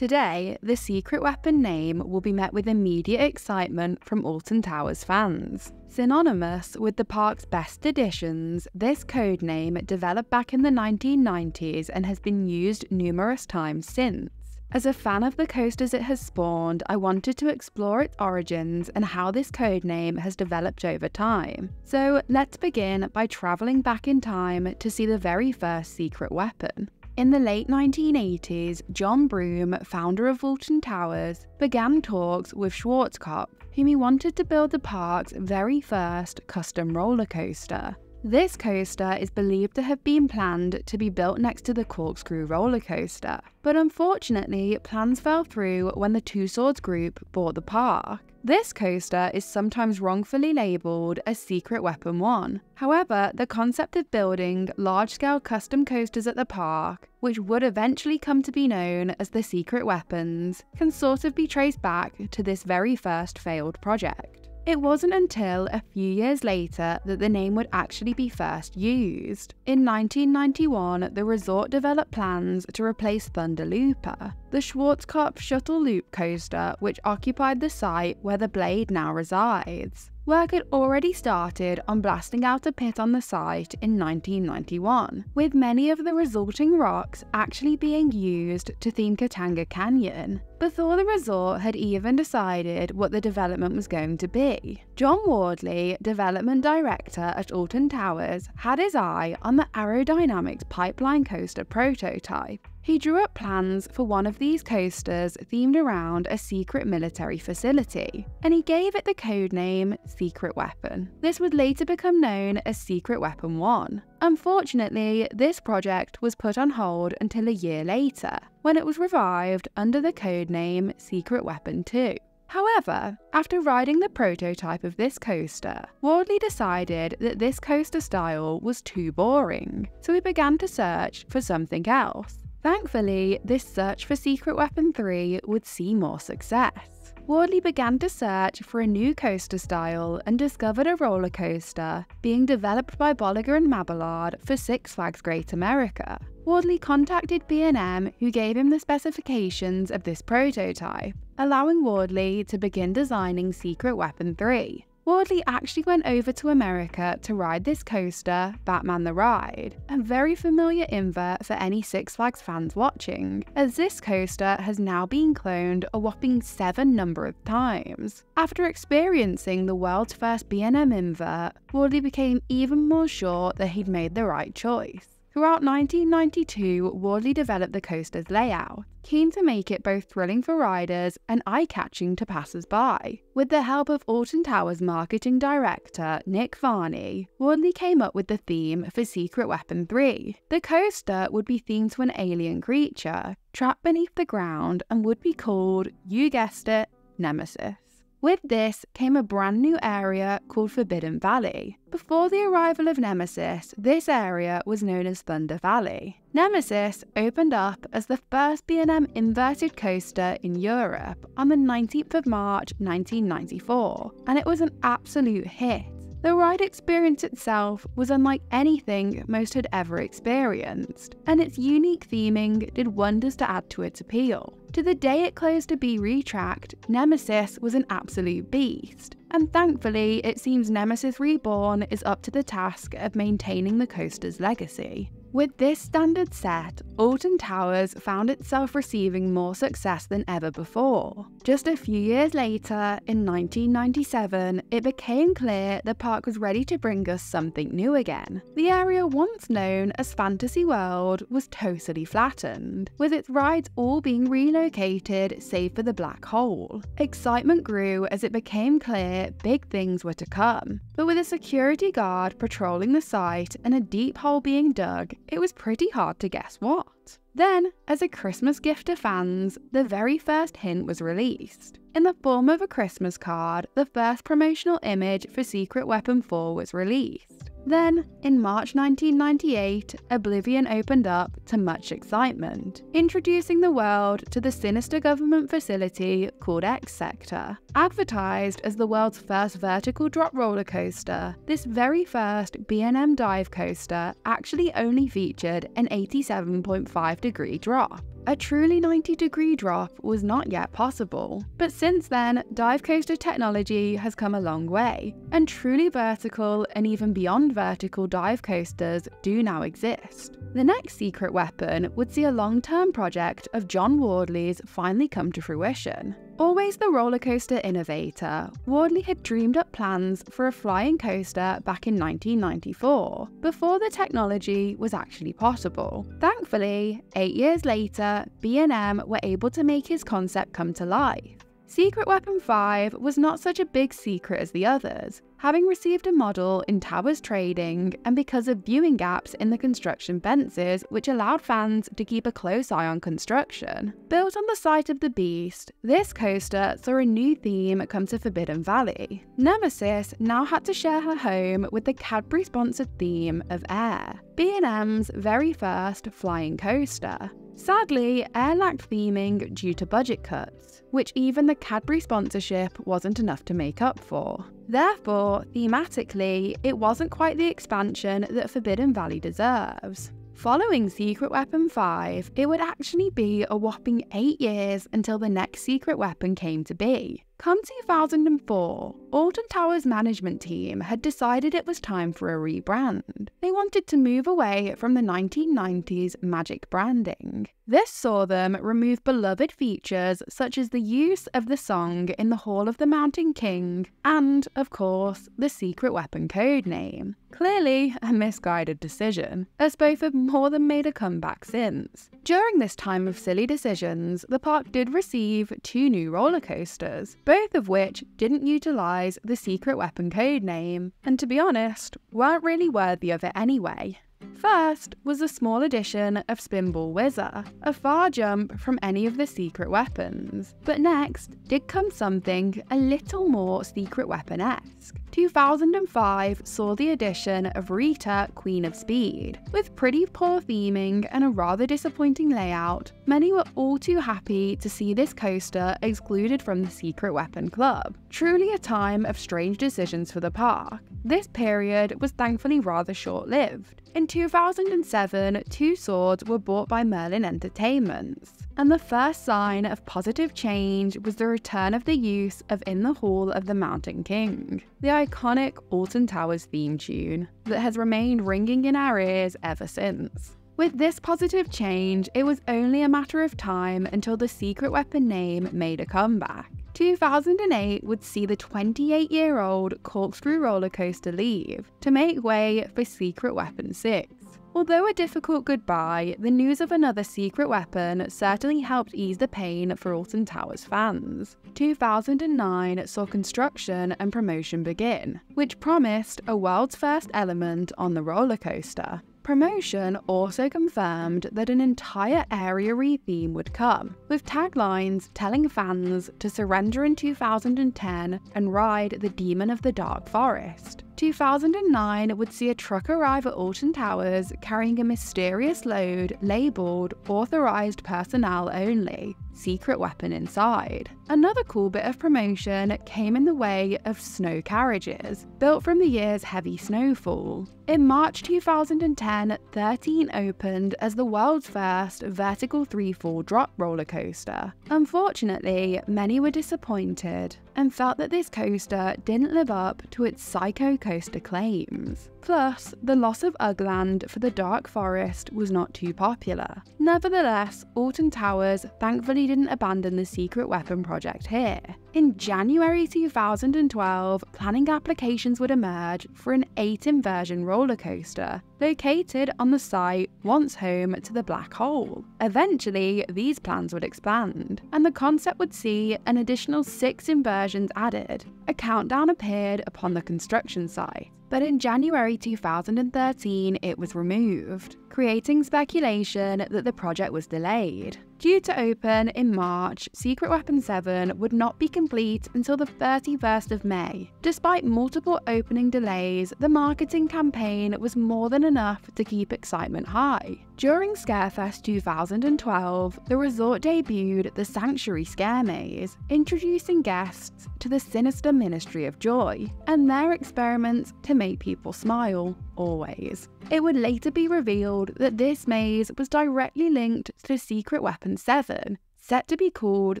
Today, the Secret Weapon name will be met with immediate excitement from Alton Towers fans. Synonymous with the park's best additions, this code name developed back in the 1990s and has been used numerous times since. As a fan of the coasters it has spawned, I wanted to explore its origins and how this code name has developed over time. So let's begin by travelling back in time to see the very first secret weapon. In the late 1980s, John Broome, founder of Alton Towers, began talks with Schwarzkopf, whom he wanted to build the park's very first custom roller coaster. This coaster is believed to have been planned to be built next to the Corkscrew roller coaster, but unfortunately, plans fell through when the Tussauds Group bought the park. This coaster is sometimes wrongfully labelled as Secret Weapon 1. However, the concept of building large scale custom coasters at the park, which would eventually come to be known as the Secret Weapons, can sort of be traced back to this very first failed project. It wasn't until a few years later that the name would actually be first used. In 1991, the resort developed plans to replace Thunder Looper, the Schwarzkopf shuttle loop coaster which occupied the site where the Blade now resides. Work had already started on blasting out a pit on the site in 1991, with many of the resulting rocks actually being used to theme Katanga Canyon, before the resort had even decided what the development was going to be. John Wardley, development director at Alton Towers, had his eye on the Arrow Dynamics pipeline coaster prototype he drew up plans for one of these coasters themed around a secret military facility, and he gave it the codename Secret Weapon. This would later become known as Secret Weapon 1. Unfortunately, this project was put on hold until a year later, when it was revived under the codename Secret Weapon 2. However, after riding the prototype of this coaster, Wardley decided that this coaster style was too boring, so he began to search for something else. Thankfully, this search for Secret Weapon 3 would see more success. Wardley began to search for a new coaster style and discovered a roller coaster being developed by Bolliger and Mabillard for Six Flags Great America. Wardley contacted B&M who gave him the specifications of this prototype, allowing Wardley to begin designing Secret Weapon 3. Wardley actually went over to America to ride this coaster, Batman the Ride, a very familiar invert for any Six Flags fans watching, as this coaster has now been cloned a whopping seven number of times. After experiencing the world's first B&M invert, Wardley became even more sure that he'd made the right choice. Throughout 1992, Wardley developed the coaster's layout, keen to make it both thrilling for riders and eye-catching to passers-by. With the help of Alton Towers marketing director Nick Varney, Wardley came up with the theme for Secret Weapon 3. The coaster would be themed to an alien creature, trapped beneath the ground and would be called, you guessed it, Nemesis. With this came a brand new area called Forbidden Valley. Before the arrival of Nemesis, this area was known as Thunder Valley. Nemesis opened up as the first B&M inverted coaster in Europe on the 19th of March 1994, and it was an absolute hit. The ride experience itself was unlike anything most had ever experienced, and its unique theming did wonders to add to its appeal. To the day it closed to be retracked, Nemesis was an absolute beast, and thankfully it seems Nemesis Reborn is up to the task of maintaining the coaster's legacy. With this standard set, Alton Towers found itself receiving more success than ever before. Just a few years later, in 1997, it became clear the park was ready to bring us something new again. The area once known as Fantasy World was totally flattened, with its rides all being relocated save for the black hole. Excitement grew as it became clear big things were to come, but with a security guard patrolling the site and a deep hole being dug, it was pretty hard to guess what. Then, as a Christmas gift to fans, the very first hint was released. In the form of a Christmas card, the first promotional image for Secret Weapon 4 was released. Then, in March 1998, Oblivion opened up to much excitement, introducing the world to the sinister government facility called X Sector. Advertised as the world's first vertical drop roller coaster, this very first B&M dive coaster actually only featured an 87.5 degree drop. A truly 90 degree drop was not yet possible. But since then, dive coaster technology has come a long way, and truly vertical and even beyond vertical dive coasters do now exist. The next secret weapon would see a long term project of John Wardley's finally come to fruition. Always the roller coaster innovator, Wardley had dreamed up plans for a flying coaster back in 1994, before the technology was actually possible. Thankfully, eight years later, B&M were able to make his concept come to life. Secret Weapon 5 was not such a big secret as the others, having received a model in Towers Trading and because of viewing gaps in the construction fences which allowed fans to keep a close eye on construction. Built on the site of the Beast, this coaster saw a new theme come to Forbidden Valley. Nemesis now had to share her home with the Cadbury-sponsored theme of Air, B&M's very first flying coaster. Sadly, Air lacked theming due to budget cuts, which even the Cadbury sponsorship wasn't enough to make up for. Therefore, thematically, it wasn't quite the expansion that Forbidden Valley deserves. Following Secret Weapon 5, it would actually be a whopping 8 years until the next Secret Weapon came to be. Come 2004, Alton Towers' management team had decided it was time for a rebrand. They wanted to move away from the 1990s magic branding. This saw them remove beloved features such as the use of the song in the Hall of the Mountain King and, of course, the secret weapon code name. Clearly, a misguided decision, as both have more than made a comeback since. During this time of silly decisions, the park did receive two new roller coasters, both of which didn't utilise the secret weapon code name, and to be honest, weren't really worthy of it anyway. First was a small edition of Spinball Whizzer, a far jump from any of the secret weapons. But next did come something a little more secret weapon esque. 2005 saw the addition of Rita, Queen of Speed. With pretty poor theming and a rather disappointing layout, many were all too happy to see this coaster excluded from the Secret Weapon Club. Truly a time of strange decisions for the park. This period was thankfully rather short lived. In 2007, Tussauds were bought by Merlin Entertainments, and the first sign of positive change was the return of the use of In the Hall of the Mountain King, the iconic Alton Towers theme tune that has remained ringing in our ears ever since. With this positive change, it was only a matter of time until the secret weapon name made a comeback. 2008 would see the 28 year old corkscrew roller coaster leave to make way for Secret Weapon 6. Although a difficult goodbye, the news of another secret weapon certainly helped ease the pain for Alton Towers fans. 2009 saw construction and promotion begin, which promised a world's first element on the roller coaster. Promotion also confirmed that an entire area retheme would come, with taglines telling fans to surrender in 2010 and ride the Demon of the Dark Forest. 2009 would see a truck arrive at Alton Towers carrying a mysterious load labelled Authorised Personnel Only, secret weapon inside. Another cool bit of promotion came in the way of snow carriages, built from the year's heavy snowfall. In March 2010, 13 opened as the world's first vertical 3-4 drop roller coaster. Unfortunately, many were disappointed and felt that this coaster didn't live up to its Psycho Coaster claims. Plus, the loss of Ugland for the Dark Forest was not too popular. Nevertheless, Alton Towers thankfully didn't abandon the secret weapon project here. In January 2012, planning applications would emerge for an 8 inversion roller coaster located on the site once home to the black hole. Eventually, these plans would expand, and the concept would see an additional 6 inversions added. A countdown appeared upon the construction site, but in January 2013 it was removed, creating speculation that the project was delayed. Due to open in March, Secret Weapon 7 would not be complete until the 31st of May. Despite multiple opening delays, the marketing campaign was more than enough to keep excitement high. During Scarefest 2012, the resort debuted the Sanctuary Scare Maze, introducing guests to the sinister Ministry of Joy and their experiments to make people smile always. It would later be revealed that this maze was directly linked to Secret Weapon 7, set to be called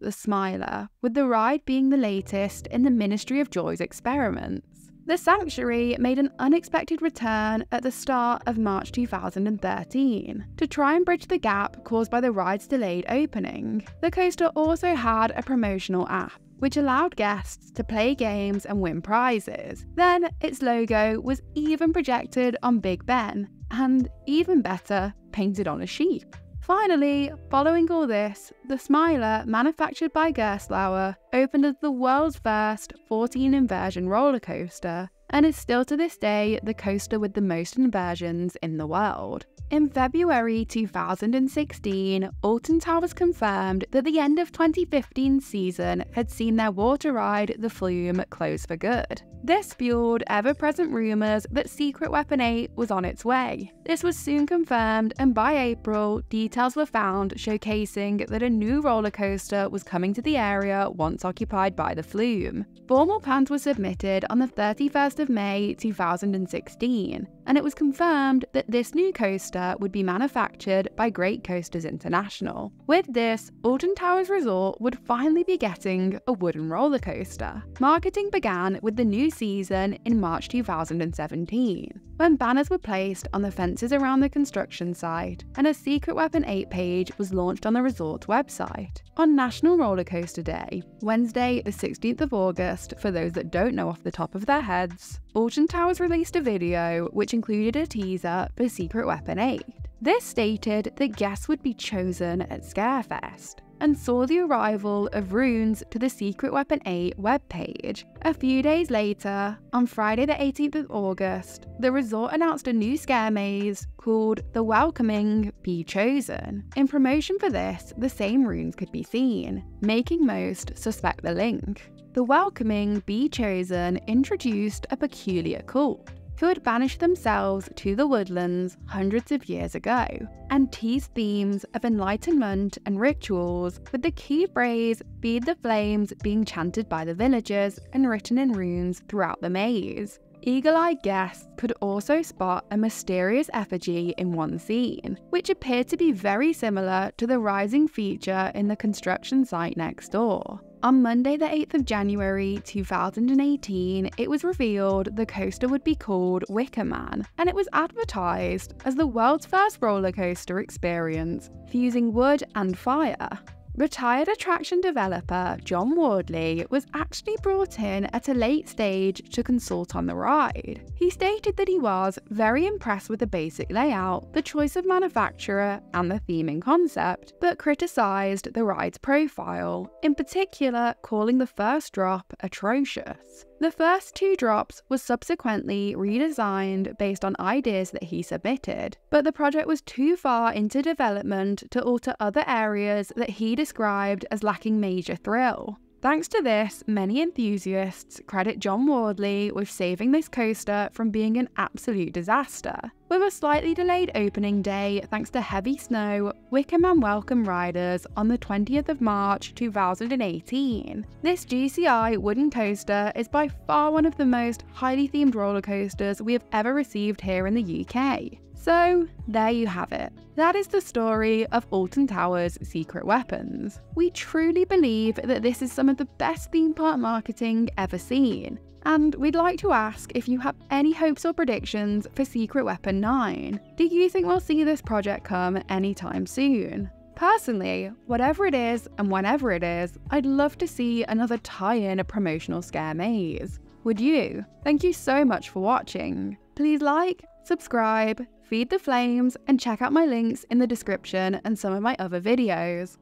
the Smiler, with the ride being the latest in the Ministry of Joy's experiments. The Sanctuary made an unexpected return at the start of March 2013 to try and bridge the gap caused by the ride's delayed opening. The coaster also had a promotional app which allowed guests to play games and win prizes. Then its logo was even projected on Big Ben, and even better, painted on a sheep. Finally, following all this, the Smiler, manufactured by Gerstlauer, opened as the world's first 14 inversion roller coaster and is still to this day the coaster with the most inversions in the world. In February 2016, Alton Towers confirmed that the end of 2015 season had seen their water ride, the Flume, close for good. This fueled ever present rumours that Secret Weapon 8 was on its way. This was soon confirmed, and by April, details were found showcasing that a new roller coaster was coming to the area once occupied by the Flume. Formal plans were submitted on the 31st of May 2016, and it was confirmed that this new coaster would be manufactured by Great Coasters International. With this, Alton Towers Resort would finally be getting a wooden roller coaster. Marketing began with the new season in March 2017, when banners were placed on the fences around the construction site and a Secret Weapon 8 page was launched on the resort's website. On National Roller Coaster Day, Wednesday, the 16th of August, for those that don't know off the top of their heads, Alton Towers released a video which included a teaser for Secret Weapon 8. This stated that guests would be chosen at Scarefest and saw the arrival of runes to the Secret Weapon 8 webpage. A few days later, on Friday the 18th of August, the resort announced a new scare maze called The Welcoming Be Chosen. In promotion for this, the same runes could be seen, making most suspect the link. The Welcoming Be Chosen introduced a peculiar cult who had banished themselves to the woodlands hundreds of years ago and teased themes of enlightenment and rituals, with the key phrase Feed the Flames being chanted by the villagers and written in runes throughout the maze. Eagle eyed guests could also spot a mysterious effigy in one scene, which appeared to be very similar to the rising feature in the construction site next door. On Monday, the 8th of January 2018, it was revealed the coaster would be called Wicker Man, and it was advertised as the world's first roller coaster experience, fusing wood and fire. Retired attraction developer John Wardley was actually brought in at a late stage to consult on the ride. He stated that he was very impressed with the basic layout, the choice of manufacturer, and the theming concept, but criticised the ride's profile, in particular calling the first drop atrocious. The first two drops was subsequently redesigned based on ideas that he submitted, but the project was too far into development to alter other areas that he described as lacking major thrill. Thanks to this, many enthusiasts credit John Wardley with saving this coaster from being an absolute disaster. With a slightly delayed opening day thanks to heavy snow, Wickerman welcomed riders on the 20th of March 2018. This GCI wooden coaster is by far one of the most highly themed roller coasters we have ever received here in the UK. So, there you have it. That is the story of Alton Towers' secret weapons. We truly believe that this is some of the best theme park marketing ever seen. And we'd like to ask if you have any hopes or predictions for Secret Weapon 9. Do you think we'll see this project come anytime soon? Personally, whatever it is and whenever it is, I'd love to see another tie in a promotional scare maze. Would you? Thank you so much for watching. Please like, subscribe, feed the flames, and check out my links in the description and some of my other videos.